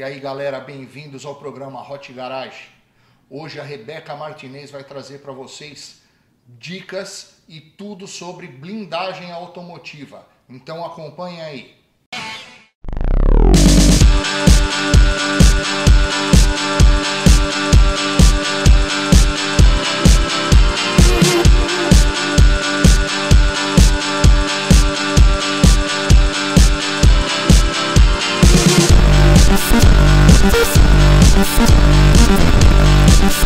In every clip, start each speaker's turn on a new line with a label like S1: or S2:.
S1: E aí, galera, bem-vindos ao programa Hot Garage. Hoje a Rebeca Martinez vai trazer para vocês dicas e tudo sobre blindagem automotiva. Então acompanhe aí.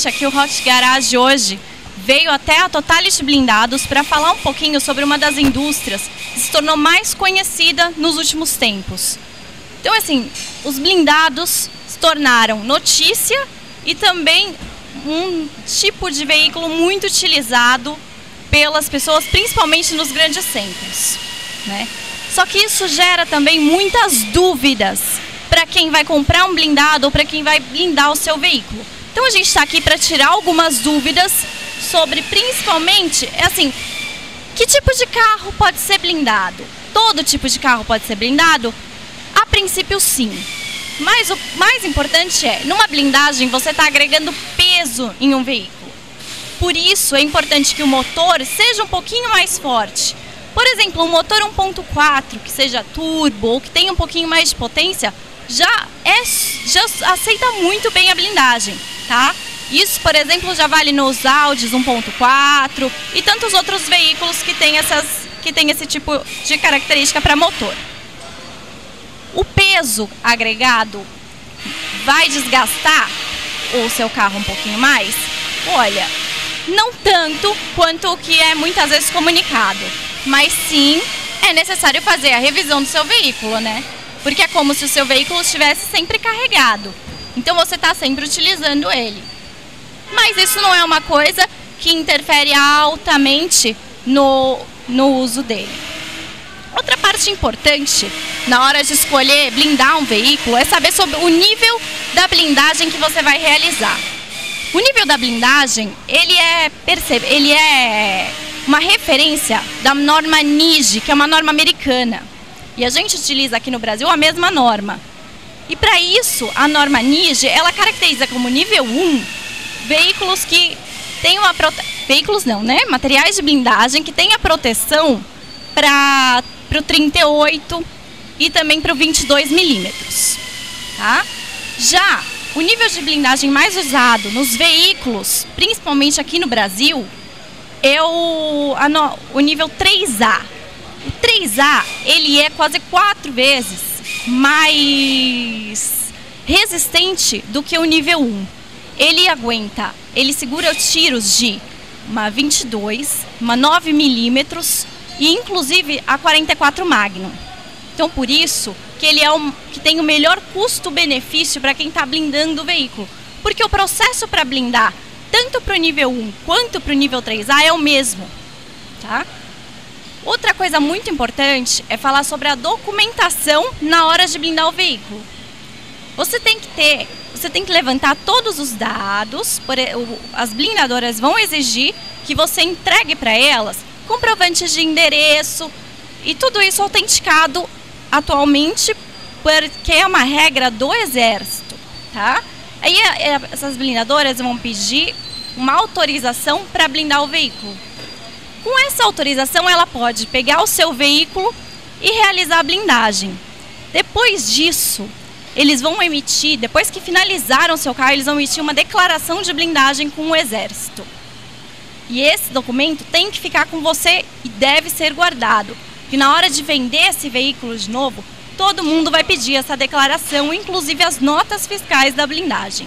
S2: Gente, aqui o Hot Garage hoje veio até a Totality Blindados para falar um pouquinho sobre uma das indústrias que se tornou mais conhecida nos últimos tempos. Então, assim, os blindados se tornaram notícia e também um tipo de veículo muito utilizado pelas pessoas, principalmente nos grandes centros. Né? Só que isso gera também muitas dúvidas para quem vai comprar um blindado ou para quem vai blindar o seu veículo. Então a gente está aqui para tirar algumas dúvidas sobre, principalmente, é assim, que tipo de carro pode ser blindado? Todo tipo de carro pode ser blindado? A princípio, sim. Mas o mais importante é, numa blindagem você está agregando peso em um veículo. Por isso é importante que o motor seja um pouquinho mais forte. Por exemplo, um motor 1.4 que seja turbo ou que tenha um pouquinho mais de potência, já é já aceita muito bem a blindagem, tá? Isso, por exemplo, já vale nos Audis 1.4 e tantos outros veículos que têm essas que tem esse tipo de característica para motor. O peso agregado vai desgastar o seu carro um pouquinho mais? Olha, não tanto quanto o que é muitas vezes comunicado, mas sim é necessário fazer a revisão do seu veículo, né? Porque é como se o seu veículo estivesse sempre carregado. Então você está sempre utilizando ele. Mas isso não é uma coisa que interfere altamente no, no uso dele. Outra parte importante na hora de escolher blindar um veículo é saber sobre o nível da blindagem que você vai realizar. O nível da blindagem, ele é, percebe, ele é uma referência da norma NIGE, que é uma norma americana. E a gente utiliza aqui no Brasil a mesma norma. E para isso, a norma NIGE, ela caracteriza como nível 1 veículos que têm uma prote... veículos não, né? Materiais de blindagem que tenha proteção para o 38 e também para o 22 milímetros, tá? Já o nível de blindagem mais usado nos veículos, principalmente aqui no Brasil, é o, a no- o nível 3A. O 3A, ele é quase quatro vezes mais resistente do que o nível 1. Ele aguenta, ele segura tiros de uma 22, uma 9 milímetros e inclusive a 44 Magnum. Então por isso que ele é um, que tem o melhor custo-benefício para quem está blindando o veículo. Porque o processo para blindar, tanto para o nível 1 quanto para o nível 3A, é o mesmo. Tá? Outra coisa muito importante é falar sobre a documentação na hora de blindar o veículo. Você tem que ter, você tem que levantar todos os dados, as blindadoras vão exigir que você entregue para elas comprovantes de endereço e tudo isso autenticado atualmente porque é uma regra do exército, tá? Aí é, essas blindadoras vão pedir uma autorização para blindar o veículo. Com essa autorização, ela pode pegar o seu veículo e realizar a blindagem. Depois disso, eles vão emitir, depois que finalizaram seu carro, eles vão emitir uma declaração de blindagem com o Exército. E esse documento tem que ficar com você e deve ser guardado. Que na hora de vender esse veículo de novo, todo mundo vai pedir essa declaração, inclusive as notas fiscais da blindagem.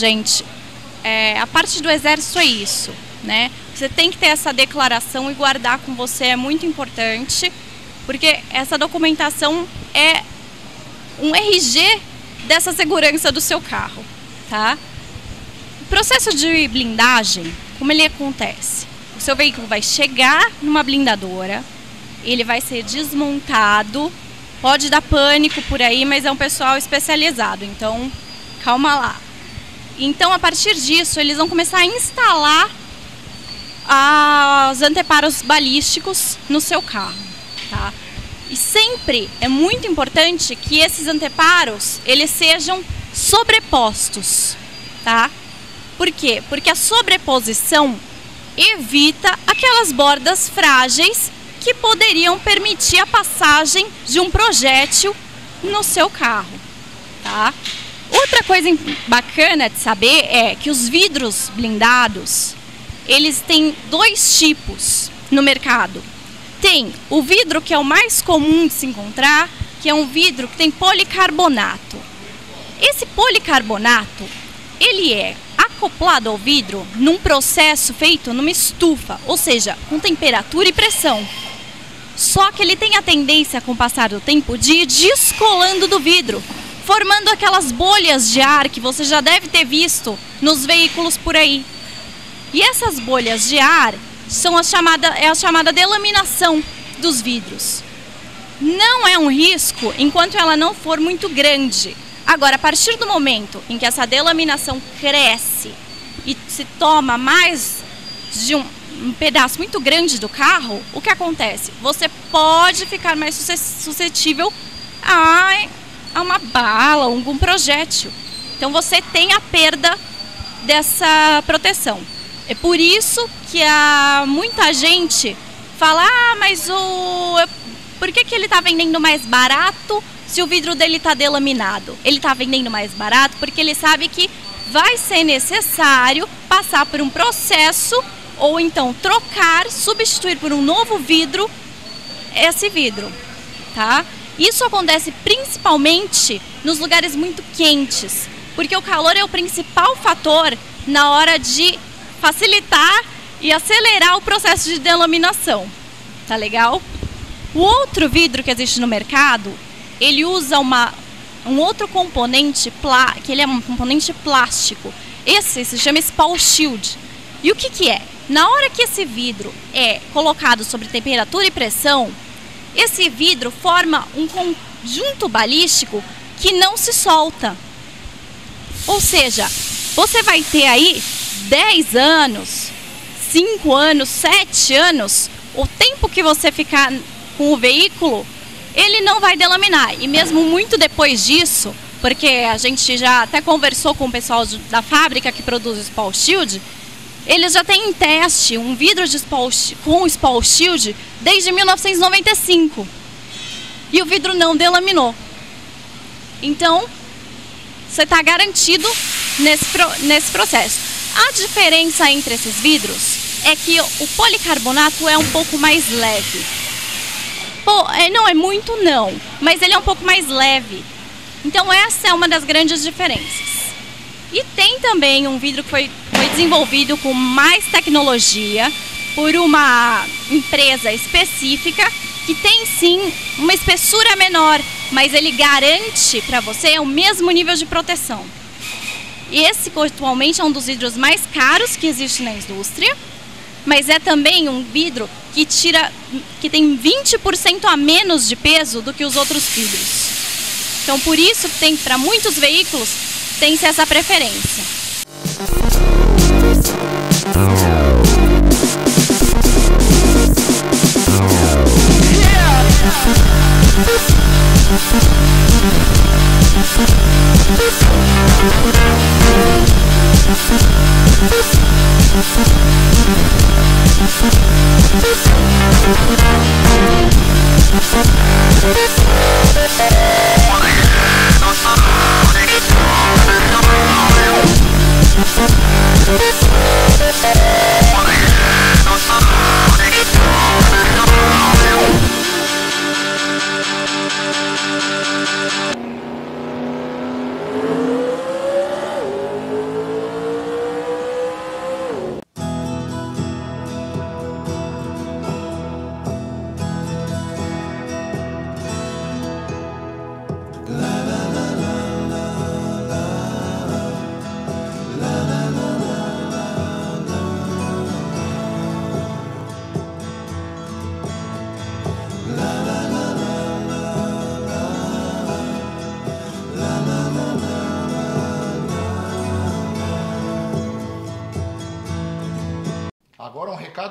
S2: gente, é, a parte do exército é isso, né? Você tem que ter essa declaração e guardar com você é muito importante, porque essa documentação é um RG dessa segurança do seu carro, tá? O processo de blindagem, como ele acontece? O seu veículo vai chegar numa blindadora, ele vai ser desmontado, pode dar pânico por aí, mas é um pessoal especializado, então calma lá. Então, a partir disso, eles vão começar a instalar os anteparos balísticos no seu carro, tá? E sempre é muito importante que esses anteparos eles sejam sobrepostos, tá? Por quê? Porque a sobreposição evita aquelas bordas frágeis que poderiam permitir a passagem de um projétil no seu carro, tá? Outra coisa bacana de saber é que os vidros blindados, eles têm dois tipos no mercado. Tem o vidro que é o mais comum de se encontrar, que é um vidro que tem policarbonato. Esse policarbonato, ele é acoplado ao vidro num processo feito numa estufa, ou seja, com temperatura e pressão. Só que ele tem a tendência, com o passar do tempo, de ir descolando do vidro, formando aquelas bolhas de ar que você já deve ter visto nos veículos por aí. E essas bolhas de ar são a chamada, é a chamada delaminação dos vidros. Não é um risco enquanto ela não for muito grande. Agora, a partir do momento em que essa delaminação cresce e se toma mais de um, um pedaço muito grande do carro, o que acontece? Você pode ficar mais suscetível a a uma bala, algum projétil. Então você tem a perda dessa proteção. É por isso que há muita gente fala, ah, mas o por que, que ele está vendendo mais barato se o vidro dele está delaminado? Ele está vendendo mais barato porque ele sabe que vai ser necessário passar por um processo ou então trocar, substituir por um novo vidro esse vidro, tá? Isso acontece principalmente nos lugares muito quentes, porque o calor é o principal fator na hora de facilitar e acelerar o processo de delaminação. Tá legal? O outro vidro que existe no mercado, ele usa uma, um outro componente, que ele é um componente plástico. Esse se chama Spall Shield. E o que, que é? Na hora que esse vidro é colocado sobre temperatura e pressão, esse vidro forma um conjunto balístico que não se solta. Ou seja, você vai ter aí 10 anos, 5 anos, 7 anos, o tempo que você ficar com o veículo, ele não vai delaminar. E mesmo muito depois disso, porque a gente já até conversou com o pessoal da fábrica que produz o Spall Shield, eles já têm em teste um vidro Spall, com Spall Shield desde 1995. E o vidro não delaminou. Então, você está garantido nesse, nesse processo. A diferença entre esses vidros é que o policarbonato é um pouco mais leve. Pô, é, não é muito não, mas ele é um pouco mais leve. Então essa é uma das grandes diferenças. E tem também um vidro que foi desenvolvido com mais tecnologia por uma empresa específica que tem sim uma espessura menor, mas ele garante para você o mesmo nível de proteção. Esse atualmente é um dos vidros mais caros que existe na indústria, mas é também um vidro que tira que tem 20% a menos de peso do que os outros vidros. Então por isso tem para muitos veículos tem-se essa preferência.
S1: Agora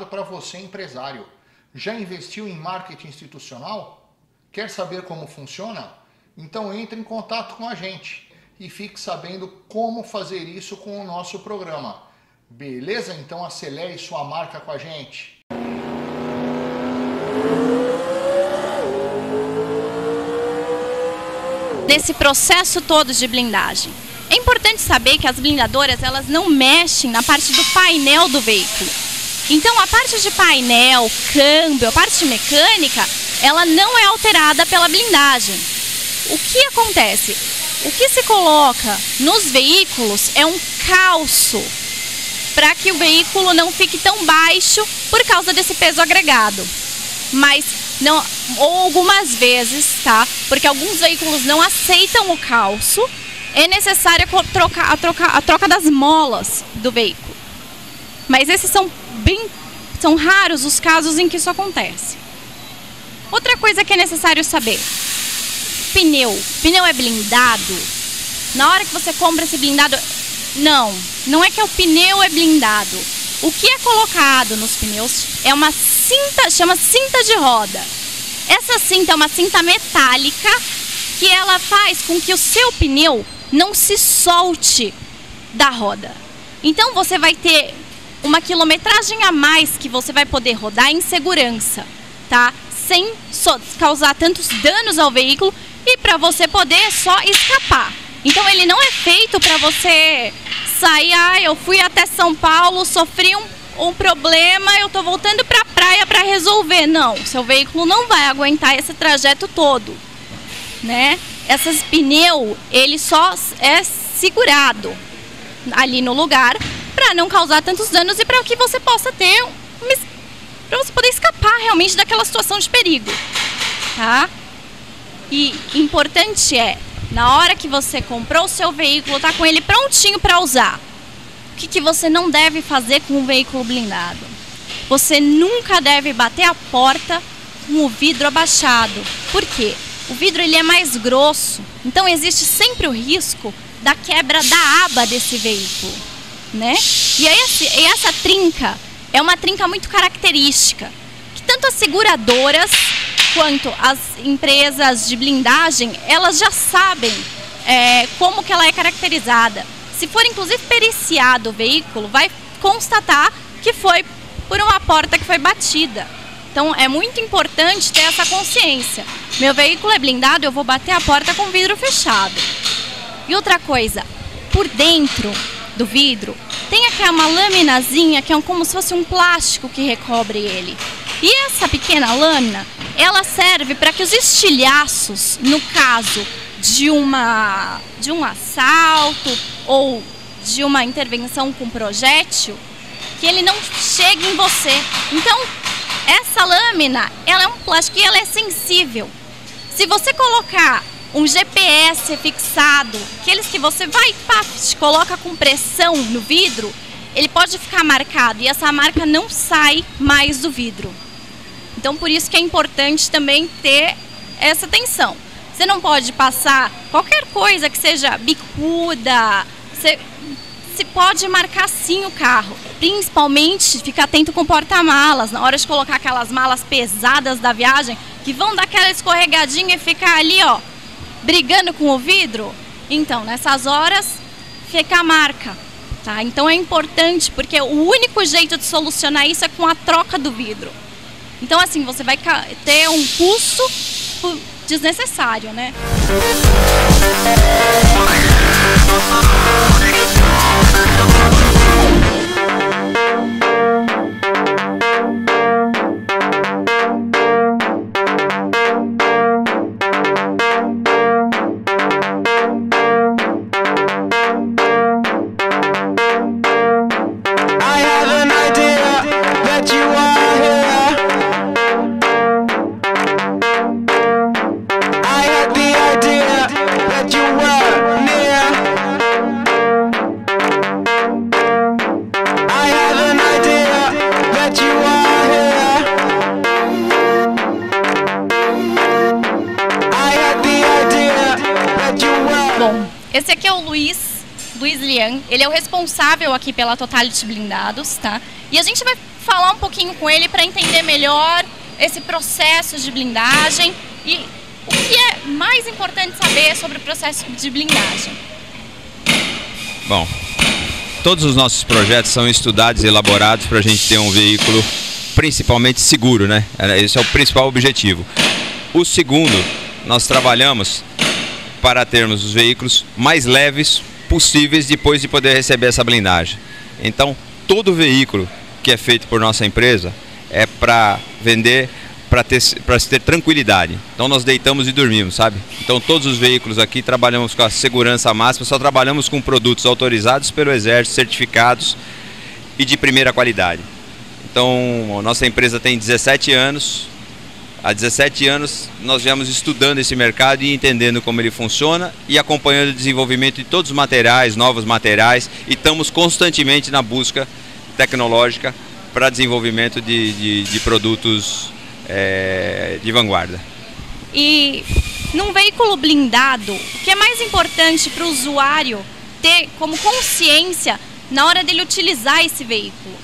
S1: para você, empresário. Já investiu em marketing institucional? Quer saber como funciona? Então entre em contato com a gente e fique sabendo como fazer isso com o nosso programa. Beleza? Então acelere sua marca com a gente.
S2: Nesse processo todo de blindagem. É importante saber que as blindadoras elas não mexem na parte do painel do veículo. Então a parte de painel, câmbio, a parte mecânica, ela não é alterada pela blindagem. O que acontece? O que se coloca nos veículos é um calço para que o veículo não fique tão baixo por causa desse peso agregado. Mas não, ou algumas vezes, tá? Porque alguns veículos não aceitam o calço, é necessária a troca, a troca, a troca das molas do veículo. Mas esses são bem são raros os casos em que isso acontece. Outra coisa que é necessário saber: pneu. Pneu é blindado? Na hora que você compra esse blindado, não, não é que o pneu é blindado. O que é colocado nos pneus é uma cinta, chama cinta de roda. Essa cinta é uma cinta metálica que ela faz com que o seu pneu não se solte da roda. Então você vai ter uma quilometragem a mais que você vai poder rodar em segurança, tá? Sem causar tantos danos ao veículo e para você poder só escapar. Então ele não é feito para você sair, ah, eu fui até São Paulo, sofri um, um problema, eu tô voltando para a praia para resolver. Não, seu veículo não vai aguentar esse trajeto todo, né? Essas pneu, ele só é segurado ali no lugar para não causar tantos danos e para que você possa ter para você poder escapar realmente daquela situação de perigo, tá? E importante é, na hora que você comprou o seu veículo, tá com ele prontinho para usar. O que, que você não deve fazer com um veículo blindado? Você nunca deve bater a porta com o vidro abaixado. Por quê? O vidro ele é mais grosso, então existe sempre o risco da quebra da aba desse veículo, né? E, esse, e essa trinca é uma trinca muito característica, que tanto as seguradoras quanto as empresas de blindagem, elas já sabem é, como que ela é caracterizada. Se for inclusive periciado o veículo, vai constatar que foi por uma porta que foi batida. Então é muito importante ter essa consciência. Meu veículo é blindado, eu vou bater a porta com vidro fechado. E outra coisa, por dentro do vidro tem aquela laminazinha que é como se fosse um plástico que recobre ele. E essa pequena lâmina, ela serve para que os estilhaços, no caso de uma de um assalto ou de uma intervenção com projétil, que ele não chegue em você. Então, essa lâmina, ela é um plástico e ela é sensível. Se você colocar um GPS fixado, aqueles que você vai pá, coloca com pressão no vidro, ele pode ficar marcado e essa marca não sai mais do vidro. Então por isso que é importante também ter essa atenção. Você não pode passar qualquer coisa que seja bicuda, você, se pode marcar sim o carro. Principalmente ficar atento com porta-malas, na hora de colocar aquelas malas pesadas da viagem, que vão dar aquela escorregadinha e ficar ali, ó, brigando com o vidro. Então, nessas horas, fica a marca. Tá? Então é importante, porque o único jeito de solucionar isso é com a troca do vidro. Então, assim, você vai ter um custo desnecessário, né? Esse o responsável aqui pela Totality Blindados, tá? E a gente vai falar um pouquinho com ele para entender melhor esse processo de blindagem e o que é mais importante saber sobre o processo de blindagem.
S3: Bom, todos os nossos projetos são estudados e elaborados para a gente ter um veículo principalmente seguro, né? Esse é o principal objetivo. O segundo, nós trabalhamos para termos os veículos mais leves possíveis depois de poder receber essa blindagem. Então, todo veículo que é feito por nossa empresa é para vender para ter, ter tranquilidade. Então nós deitamos e dormimos, sabe? Então todos os veículos aqui trabalhamos com a segurança máxima, só trabalhamos com produtos autorizados pelo Exército, certificados e de primeira qualidade. Então, nossa empresa tem 17 anos, Há 17 anos nós viemos estudando esse mercado e entendendo como ele funciona e acompanhando o desenvolvimento de todos os materiais, novos materiais e estamos constantemente na busca tecnológica para desenvolvimento de, de, de produtos é, de vanguarda.
S2: E num veículo blindado, o que é mais importante para o usuário ter como consciência na hora dele utilizar esse veículo?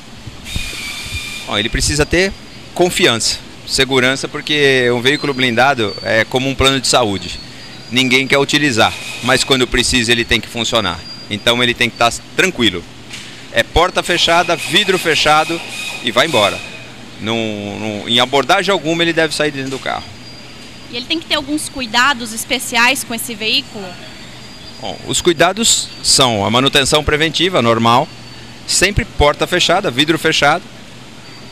S3: Bom, ele precisa ter confiança segurança porque um veículo blindado é como um plano de saúde. Ninguém quer utilizar, mas quando precisa ele tem que funcionar. Então ele tem que estar tranquilo. É porta fechada, vidro fechado e vai embora. Num, num, em abordagem alguma ele deve sair dentro do carro.
S2: E ele tem que ter alguns cuidados especiais com esse veículo?
S3: Bom, os cuidados são a manutenção preventiva normal, sempre porta fechada, vidro fechado,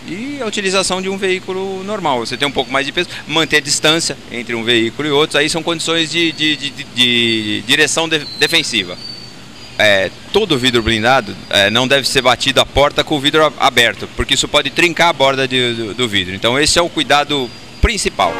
S3: e a utilização de um veículo normal. Você tem um pouco mais de peso, manter a distância entre um veículo e outro, aí são condições de, de, de, de direção de, defensiva. É, todo vidro blindado é, não deve ser batido a porta com o vidro aberto, porque isso pode trincar a borda de, do, do vidro. Então esse é o cuidado principal.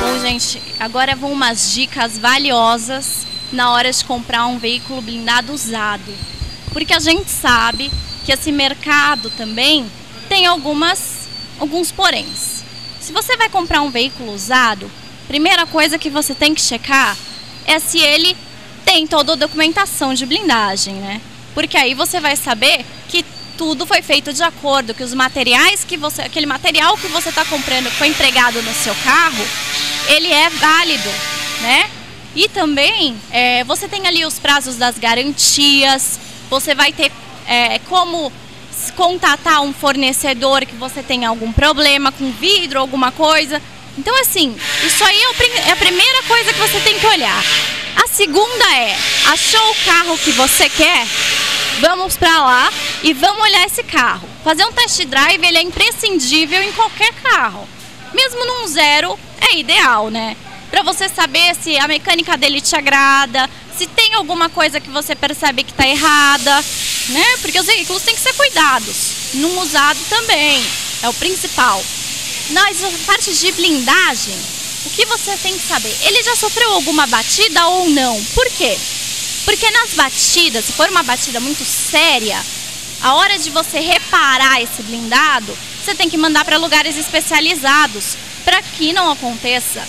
S2: Bom, gente, agora vão umas dicas valiosas na hora de comprar um veículo blindado usado. Porque a gente sabe que esse mercado também tem algumas alguns poréns. Se você vai comprar um veículo usado, primeira coisa que você tem que checar é se ele tem toda a documentação de blindagem, né? Porque aí você vai saber que tudo foi feito de acordo, que os materiais que você, aquele material que você está comprando, que foi empregado no seu carro, ele é válido, né? E também é, você tem ali os prazos das garantias, você vai ter é, como contatar um fornecedor que você tem algum problema com vidro, alguma coisa. Então, assim, isso aí é, é a primeira coisa que você tem que olhar. A segunda é, achou o carro que você quer? Vamos para lá e vamos olhar esse carro. Fazer um test drive ele é imprescindível em qualquer carro. Mesmo num zero é ideal, né? Para você saber se a mecânica dele te agrada, se tem alguma coisa que você percebe que está errada, né? Porque os veículos têm que ser cuidados. Num usado também, é o principal. Nas partes de blindagem, o que você tem que saber? Ele já sofreu alguma batida ou não? Por quê? Porque nas batidas, se for uma batida muito séria, a hora de você reparar esse blindado, você tem que mandar para lugares especializados para que não aconteça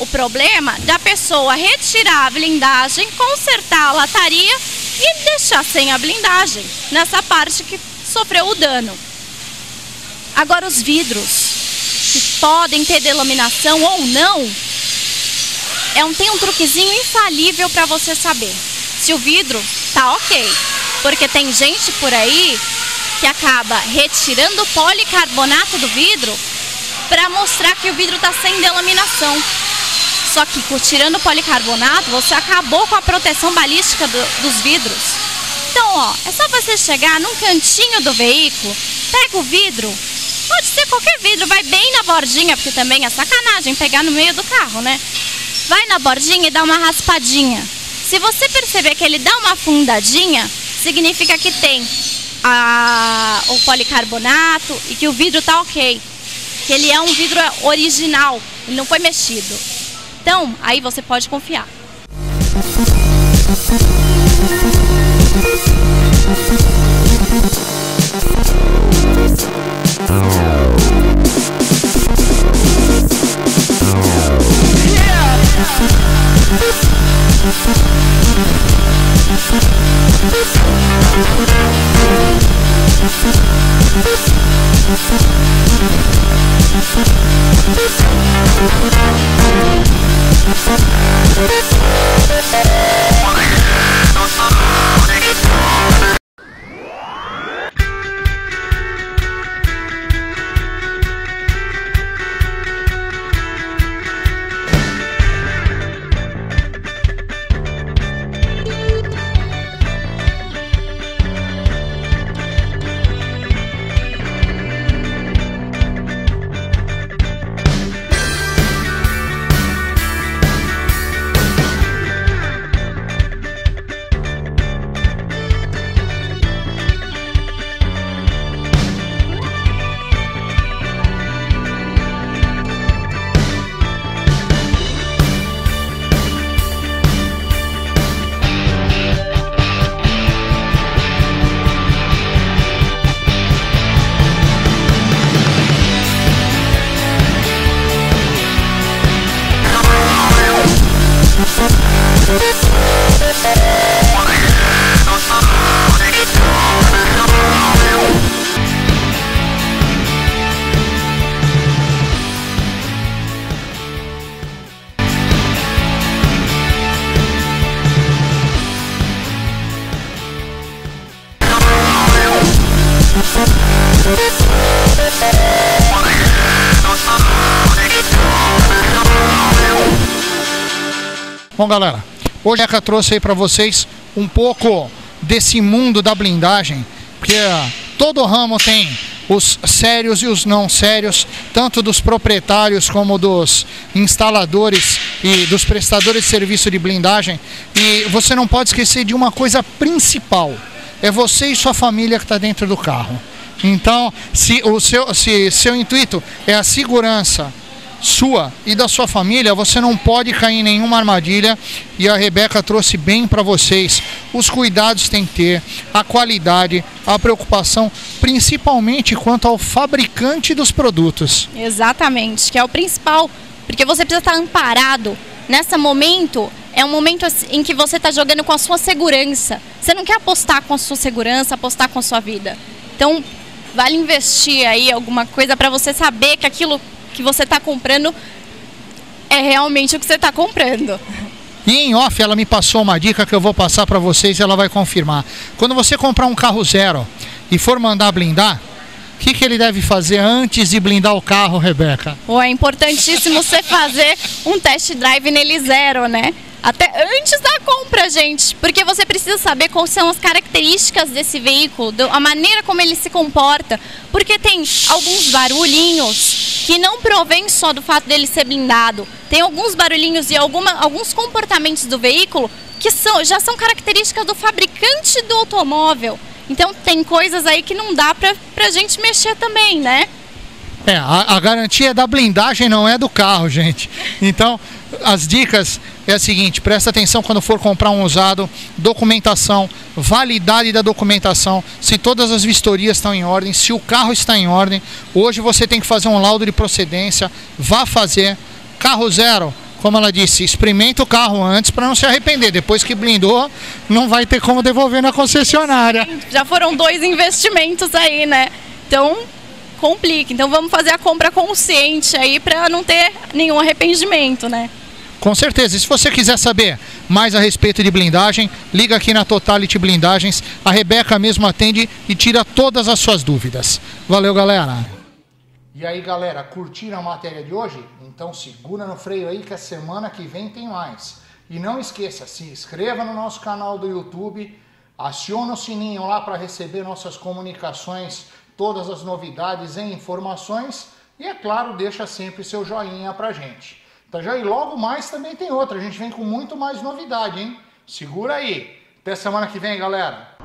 S2: o problema da pessoa retirar a blindagem, consertar a lataria e deixar sem a blindagem nessa parte que sofreu o dano. Agora os vidros que podem ter delaminação ou não, é um, tem um truquezinho infalível para você saber se o vidro tá ok. Porque tem gente por aí que acaba retirando o policarbonato do vidro para mostrar que o vidro está sem delaminação. Só que tirando o policarbonato, você acabou com a proteção balística do, dos vidros. Então, ó, é só você chegar num cantinho do veículo, pega o vidro, pode ser qualquer vidro, vai bem na bordinha, porque também é sacanagem pegar no meio do carro, né? Vai na bordinha e dá uma raspadinha. Se você perceber que ele dá uma afundadinha, significa que tem a, o policarbonato e que o vidro tá ok. Que ele é um vidro original, ele não foi mexido. Então, aí você pode confiar.
S1: Bom, galera, hoje a Eca trouxe aí para vocês um pouco desse mundo da blindagem, porque todo ramo tem os sérios e os não sérios, tanto dos proprietários como dos instaladores e dos prestadores de serviço de blindagem. E você não pode esquecer de uma coisa principal: é você e sua família que está dentro do carro. Então, se o seu, se seu intuito é a segurança sua e da sua família, você não pode cair em nenhuma armadilha e a Rebeca trouxe bem para vocês os cuidados tem que ter, a qualidade, a preocupação, principalmente quanto ao fabricante dos produtos.
S2: Exatamente, que é o principal, porque você precisa estar amparado. Nesse momento, é um momento assim, em que você está jogando com a sua segurança. Você não quer apostar com a sua segurança, apostar com a sua vida. Então, vale investir aí alguma coisa para você saber que aquilo que você está comprando é realmente o que você está comprando.
S1: E em off ela me passou uma dica que eu vou passar para vocês e ela vai confirmar. Quando você comprar um carro zero e for mandar blindar, o que, que ele deve fazer antes de blindar o carro, Rebeca?
S2: Pô, é importantíssimo você fazer um test drive nele zero, né? Até antes da compra, gente. Porque você precisa saber quais são as características desse veículo, a maneira como ele se comporta. Porque tem alguns barulhinhos que não provém só do fato dele ser blindado. Tem alguns barulhinhos e alguma, alguns comportamentos do veículo que são, já são características do fabricante do automóvel. Então tem coisas aí que não dá pra, pra gente mexer também, né?
S1: É, a, a, garantia é da blindagem, não é do carro, gente. Então, as dicas é a seguinte: presta atenção quando for comprar um usado, documentação, validade da documentação, se todas as vistorias estão em ordem, se o carro está em ordem. Hoje você tem que fazer um laudo de procedência, vá fazer. Carro zero, como ela disse, experimenta o carro antes para não se arrepender. Depois que blindou, não vai ter como devolver na concessionária.
S2: Já foram dois investimentos aí, né? Então complica. Então vamos fazer a compra consciente aí para não ter nenhum arrependimento, né?
S1: Com certeza. E se você quiser saber mais a respeito de blindagem, liga aqui na Totality Blindagens. A Rebeca mesmo atende e tira todas as suas dúvidas. Valeu, galera. E aí, galera, curtiram a matéria de hoje? Então segura no freio aí que a semana que vem tem mais. E não esqueça, se inscreva no nosso canal do YouTube, aciona o sininho lá para receber nossas comunicações, todas as novidades e informações. E é claro, deixa sempre seu joinha pra gente. Tá já e logo mais também tem outra. A gente vem com muito mais novidade, hein? Segura aí. Até semana que vem, galera.